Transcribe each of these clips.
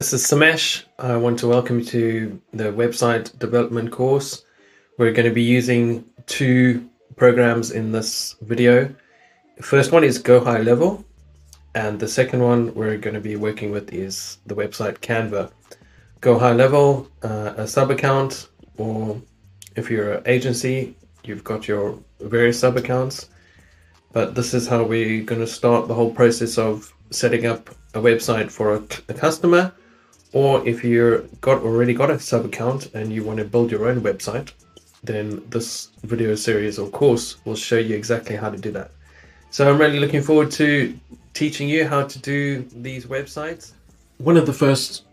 This is Somesh. I want to welcome you to the website development course. We're going to be using two programs in this video. The first one is Go High Level, and the second one we're going to be working with is the website Canva. Go High Level, uh, a sub account, or if you're an agency, you've got your various sub accounts. But this is how we're going to start the whole process of setting up a website for a, a customer or if you got already got a sub account and you want to build your own website, then this video series or course will show you exactly how to do that. So I'm really looking forward to teaching you how to do these websites. One of the first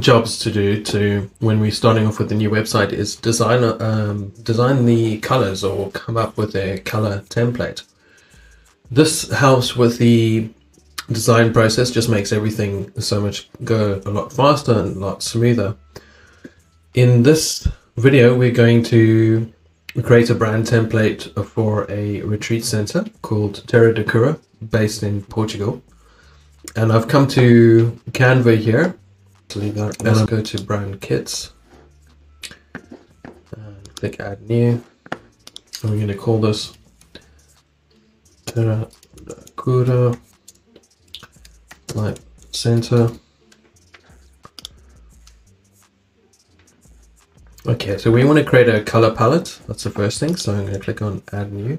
jobs to do to when we're starting off with a new website is design um, design the colors or come up with a color template. This helps with the design process just makes everything so much go a lot faster and a lot smoother. In this video, we're going to create a brand template for a retreat center called Terra de Cura, based in Portugal. And I've come to Canva here. I'll go to brand kits. And click add new. And we're going to call this Terra de Cura like center. Okay, so we want to create a color palette. That's the first thing. So I'm going to click on add new.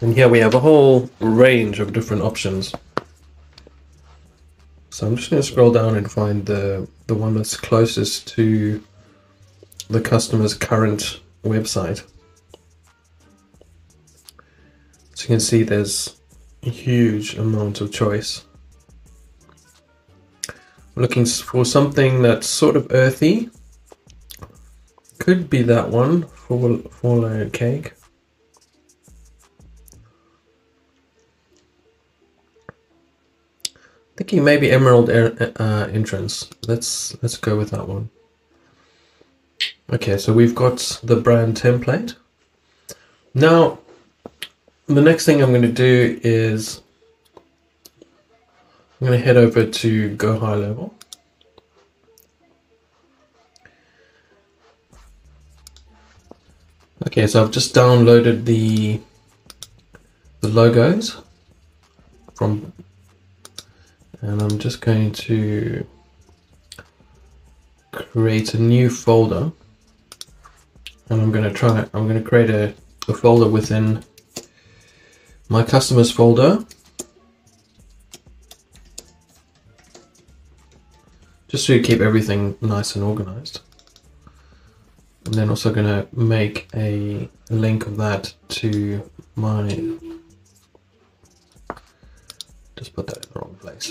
And here we have a whole range of different options. So I'm just going to scroll down and find the, the one that's closest to the customer's current website. So you can see there's a huge amount of choice. I'm looking for something that's sort of earthy. Could be that one, four, four layer cake. Thinking maybe emerald uh, entrance. Let's let's go with that one. Okay, so we've got the brand template. Now the next thing I'm going to do is I'm going to head over to Go High Level. Okay, so I've just downloaded the the logos from and I'm just going to create a new folder and I'm going to try I'm going to create a, a folder within my customers folder. Just to keep everything nice and organized. I'm then also going to make a link of that to my... Just put that in the wrong place.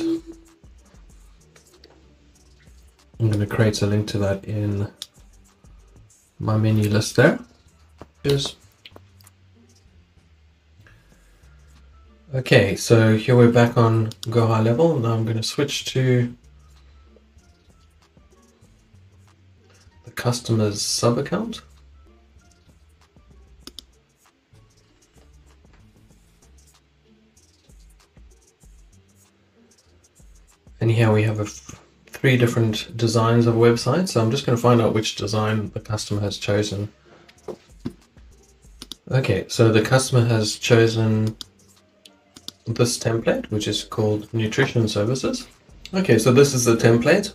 I'm going to create a link to that in my menu list there. Is Okay, so here we're back on Go High Level. Now I'm going to switch to the customer's sub account. And here we have three different designs of a website. So I'm just going to find out which design the customer has chosen. Okay, so the customer has chosen this template, which is called nutrition services. Okay, so this is the template.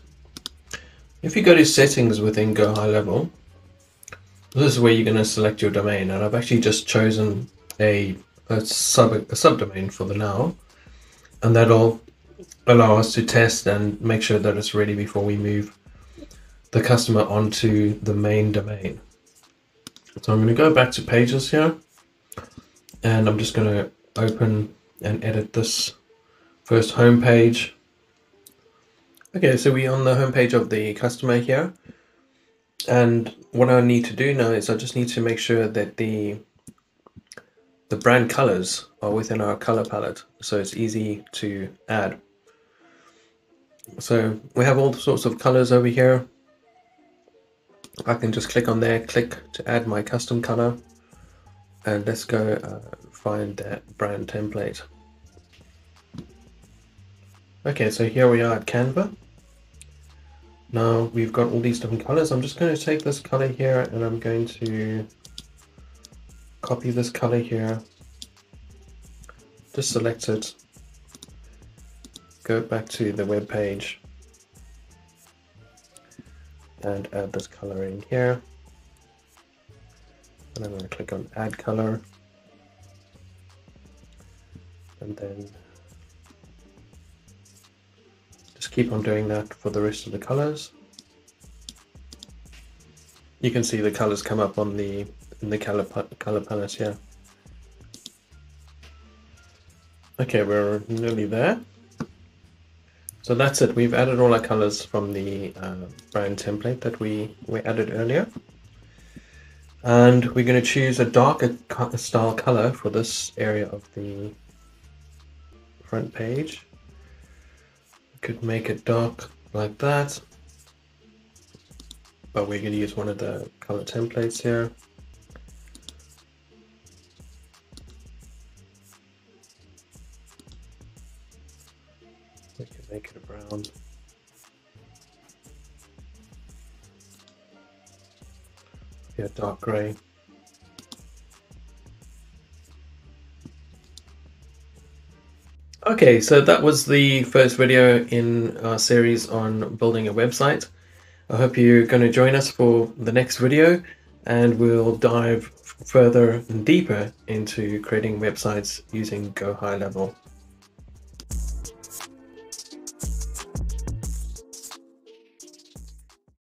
If you go to settings within Go High Level, this is where you're going to select your domain. And I've actually just chosen a, a, sub, a subdomain for the now. And that'll allow us to test and make sure that it's ready before we move the customer onto the main domain. So I'm going to go back to pages here and I'm just going to open and edit this first home page. Okay, so we're on the home page of the customer here. And what I need to do now is I just need to make sure that the the brand colors are within our color palette so it's easy to add. So we have all sorts of colors over here. I can just click on there, click to add my custom color and let's go uh, find that brand template. Okay, so here we are at Canva. Now we've got all these different colors. I'm just going to take this color here and I'm going to copy this color here. Just select it. Go back to the web page and add this color in here. And I'm going to click on add color. And then just keep on doing that for the rest of the colors. You can see the colors come up on the in the color color palette here. Okay, we're nearly there. So that's it. We've added all our colors from the uh, brown template that we, we added earlier. And we're going to choose a darker style color for this area of the front page. We could make it dark like that. But we're going to use one of the color templates here. We can make it a brown. Yeah, dark grey. Okay, so that was the first video in our series on building a website. I hope you're going to join us for the next video and we'll dive further and deeper into creating websites using Go High Level.